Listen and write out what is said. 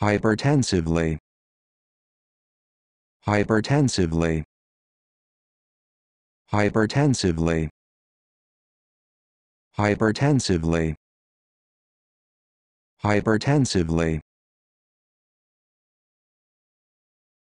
hypertensively. Hypertensively. Hypertensively. Hypertensively. Hypertensively.